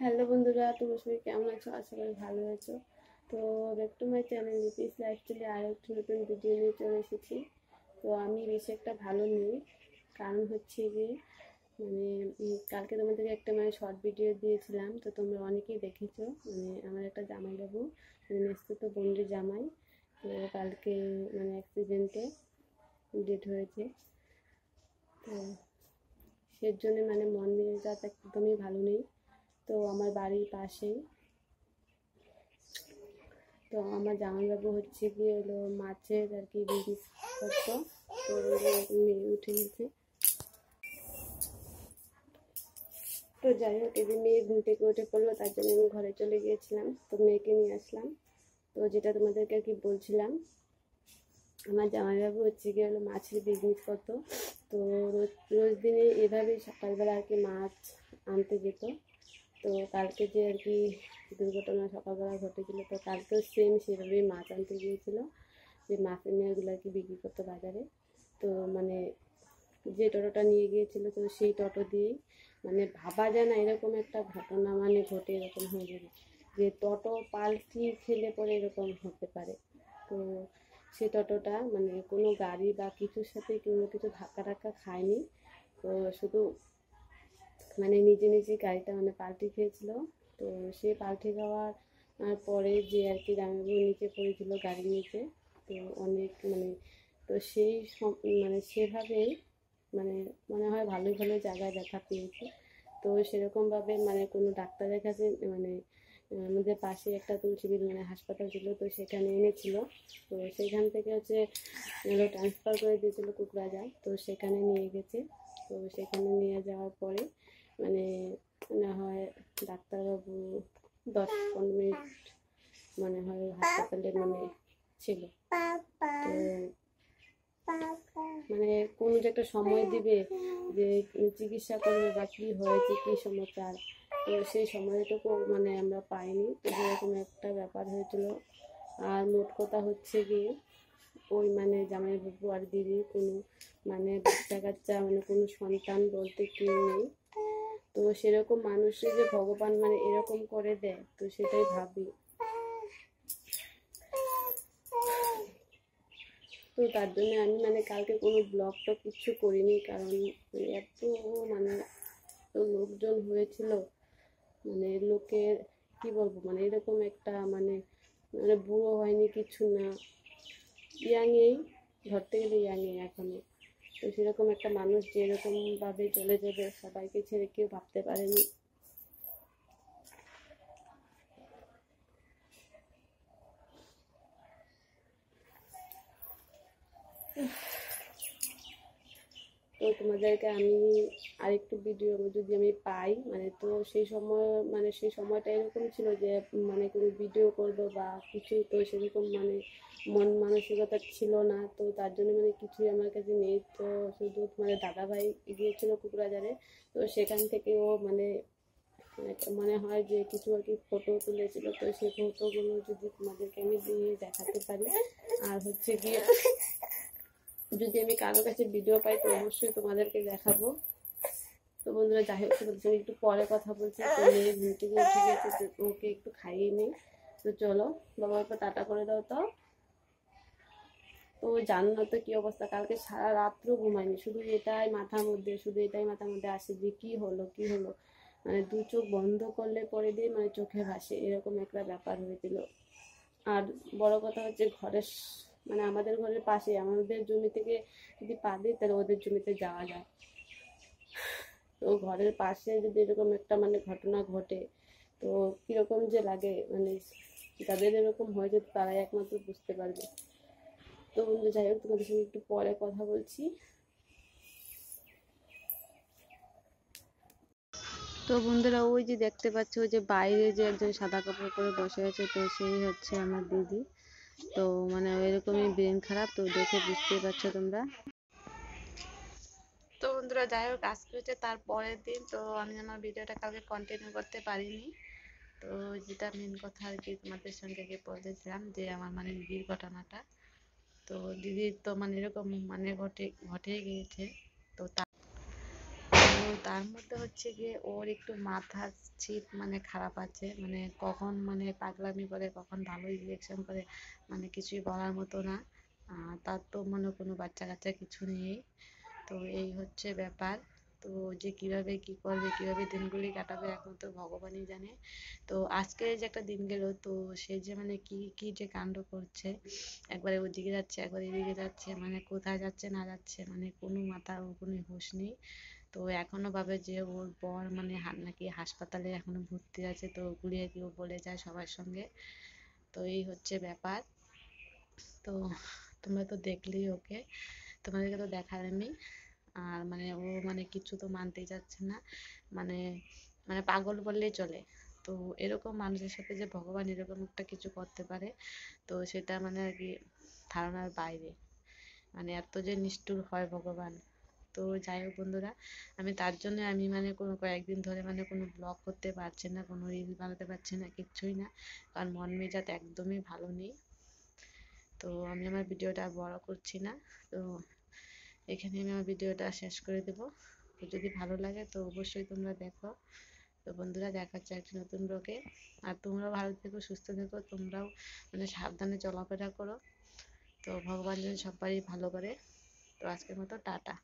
Hello বন্ধুরা, তোমার সবাই কেমন আছো? আশা করি ভালো আছো। তো back to my channel Lipi's লাইফস্টাইলে আর একটু নতুন ভিডিও নিয়ে চলে এসেছি। তো আমি বেশি একটা ভালো নেই কারণ হচ্ছে যে মানে কালকে তোমাদেরকে একটা মানে শর্ট ভিডিও দিয়েছিলাম, তো তোমরা অনেকেই দেখেছ। মানে আমার একটা জামাইবাবু মানে তো বন্ডির জামাই। তো কালকে মানে অ্যাক্সিডেন্টে ডেট হয়েছে। তো সের জন্য মানে মন মেজাজ একদমই ভালো নেই। তো আমার বাড়ির পাশেই। তো আমার জামাইবাবু হচ্ছে গিয়ে হলো মাছের আর কি বিজনেস করতো। তো মেয়ে উঠে গেছে। তো যাই হোক এদিন মেয়ে ঘুম থেকে উঠে পড়ল, তার জন্য আমি ঘরে চলে গিয়েছিলাম। তো মেয়েকে নিয়ে আসলাম। তো যেটা তোমাদেরকে আর কি বলছিলাম, আমার জামাইবাবু হচ্ছে গিয়ে হলো মাছের বিজনেস করতো। তো রোজ রোজ দিনে এভাবেই সকালবেলা আর কি মাছ আনতে যেত। তো কালকে যে আর কি দুর্ঘটনা সকালবেলা ঘটেছিলো, তো কালকেও সেম সেভাবেই মাছ আনতে গিয়েছিল। যে মাছের নেওয়াগুলো আর কি বিক্রি করতো বাজারে। তো মানে যে টোটোটা নিয়ে গিয়েছিল, তো সেই টোটো দিয়েই মানে ভাবা যায় না এরকম একটা ঘটনা মানে ঘটে এরকম হয়ে যাবে যে টোটো পাল্টি খেলে পরে এরকম হতে পারে। তো সে টোটোটা মানে কোনো গাড়ি বা কিছুর সাথে কোনো কিছু ধাক্কা টাক্কা খায়নি। তো শুধু মানে নিজে নিজে গাড়িটা মানে পাল্টে খেয়েছিল। তো সে পাল্টে খাওয়ার আহ, পরে যে আর কি রামেবাবু নিচে পড়েছিল গাড়ি নিচে তো অনেক মানে তো সেই মানে সেভাবেই মানে মনে হয় ভালোই ভালো জায়গায় দেখা পেয়েছে। তো সেরকমভাবে মানে কোনো ডাক্তারের কাছে মানে আমাদের পাশে একটা তুলসীবিদ মানে হাসপাতাল ছিল তো সেখানে এনেছিল। তো সেখান থেকে হচ্ছে ট্রান্সফার করে দিয়েছিল কুকরাঝার তো সেখানে নিয়ে গেছে। তো সেখানে নিয়ে যাওয়ার পরে মানে মনে হয় ডাক্তারবাবু দশ পনেরো মিনিট মনে হয় হাসপাতালে মানে ছিল। মানে কোনো যে একটা সময় দিবে যে চিকিৎসা করবে বা কী হয়েছে, কী সমাচার তো সেই সময়টুকু মানে আমরা পাইনি। তো যেরকম একটা ব্যাপার হয়েছিল। আর মোট কথা হচ্ছে গিয়ে ওই মানে জামাইবাবু আর দিদির কোনো মানে বাচ্চা কাচ্চা মানে কোনো সন্তান বলতে কেউ নেই। তো সেরকম মানুষের যে ভগবান মানে এরকম করে দেয়, তো সেটাই ভাবি। তো তার জন্য আমি মানে কালকে কোনো ব্লগ তো কিচ্ছু করিনি, কারণ মানে এত মানে লোকজন হয়েছিল। মানে লোকের, কি বলব? মানে এরকম একটা মানে মানে বুড়ো হয়নি কিছু না। ইয়াংয়েই ধরতে গেলে ইয়াংয়ে এখনও তো সেরকম একটা মানুষ যেরকমভাবে চলে যাবে, সবাইকে ছেড়ে কেউ ভাবতে পারেনি। তোমাদেরকে আমি আরেকটু ভিডিও যদি আমি পাই। মানে তো সেই সময় মানে সেই সময়টা এরকম ছিল যে মানে কোনো ভিডিও করব বা কিছু তো সেরকম মানে মন মানসিকতা ছিল না। তো তার জন্য মানে কিছুই আমার কাছে নেই। তো শুধু মানে দাদাভাই গিয়েছিল কুকরাঝারে তো সেখান থেকেও মানে একটা মনে হয় যে কিছু আর কি ফটো তুলেছিল। তো সেই ফটোগুলো যদি তোমাদেরকে আমি দিয়ে দেখাতে পারি। আর হচ্ছে গিয়ে যদি আমি কারোর কাছে ভিডিও পাই, তো অবশ্যই তোমাদেরকে দেখাবো। তো বন্ধুরা, যাই হোক, তোমাদের সঙ্গে একটু পরে কথা বলছি। মেয়ে ওকে একটু খাইয়ে নিই। তো চলো বাবা একটু টাটা করে দাও তো। তো জানো না তো কি অবস্থা? কালকে সারা রাত্রও ঘুমায়নি। শুধু এটাই মাথার মধ্যে, শুধু এটাই মাথার মধ্যে আসে যে কি হলো কি হলো। মানে দু চোখ বন্ধ করলে পরে দিয়ে মানে চোখে ভাসে, এরকম একটা ব্যাপার হয়েছিল। আর বড় কথা হচ্ছে ঘরের মানে আমাদের ঘরের পাশে, আমাদের জমি থেকে যদি পা দিই, তাহলে ওদের জমিতে যাওয়া যায়। তো ঘরের পাশে যদি এরকম একটা মানে ঘটনা ঘটে, তো কীরকম যে লাগে মানে যাদের এরকম হয়েছে, তারাই একমাত্র বুঝতে পারবে। তো বন্ধু, যাই হোক, তোমাদের সঙ্গে একটু পরে কথা বলছি। তো বন্ধুরা, ওই যে দেখতে পাচ্ছ, ওই যে বাইরে যে একজন সাদা কাপড় পরে বসে আছে, তো সেই হচ্ছে আমার দিদি। তো মানে এরকমই ব্রেন খারাপ, তো দেখে বুঝতেই পারছ তোমরা। তো বন্ধুরা, যাই হোক, আজকে হচ্ছে তার পরের দিন, তো আমি আমার ভিডিওটা কালকে কন্টিনিউ করতে পারিনি। তো যেটা মেন কথা আর কি তোমাদের সঙ্গে গিয়ে বলেছিলাম যে, আমার মানে দিদির ঘটনাটা। তো দিদির তো মানে এরকম মানে ঘটে ঘটে গিয়েছে। তা তার মধ্যে হচ্ছে গিয়ে ওর একটু মাথার ছিপ মানে খারাপ আছে মানে কখন মানে পাগলামি করে, কখন ভালোই রিয়েকশন করে মানে কিছুই বলার মতো না। তার তো মনে কোনো বাচ্চা কাচ্চা কিছু নেই। তো এই হচ্ছে ব্যাপার। তো যে কীভাবে কি করবে, কীভাবে দিনগুলি কাটাবে তো ভগবানই জানে। তো আজকে যে একটা দিন গেল, তো সে যে মানে কি কি যে কাণ্ড করছে, একবারে ওদিকে যাচ্ছে, একবার এদিকে যাচ্ছে মানে কোথায় যাচ্ছে না যাচ্ছে মানে কোনো মাথা ওর কোনো হুঁশ নেই। তো এখনও ভাবে যে ওর বর মানে নাকি হাসপাতালে এখনও ভর্তি আছে, তো ওগুলি আর কি ও বলে যায় সবার সঙ্গে। তো এই হচ্ছে ব্যাপার। তো তোমরা তো দেখলেই ওকে। তোমাদেরকে তো দেখালামই। আর মানে ও মানে কিছু তো মানতেই যাচ্ছে না। মানে মানে পাগল বললেই চলে। তো এরকম মানুষের সাথে যে ভগবান এরকম একটা কিছু করতে পারে, তো সেটা মানে আর কি ধারণার বাইরে। মানে এত যে নিষ্ঠুর হয় ভগবান। তো যাই হোক বন্ধুরা, আমি তার জন্য আমি মানে কোনো কয়েকদিন ধরে মানে কোনো ব্লগ করতে পারছি না, কোনো রিল বানাতে পারছি না, কিচ্ছুই না। কারণ মন মেজাজ একদমই ভালো নেই। তো আমি আমার ভিডিওটা বড় করছি না। তো এখানে আমি আমার ভিডিওটা শেষ করে দেবো। তো যদি ভালো লাগে তো অবশ্যই তোমরা দেখো। তো বন্ধুরা দেখাচ্ছে একটি নতুন ব্লগে আর তোমরাও ভালো থেকো, সুস্থ থেকো, তোমরাও মানে সাবধানে চলাফেরা করো। তো ভগবান যেন সবারই ভালো করে। তো আজকের মতো টাটা।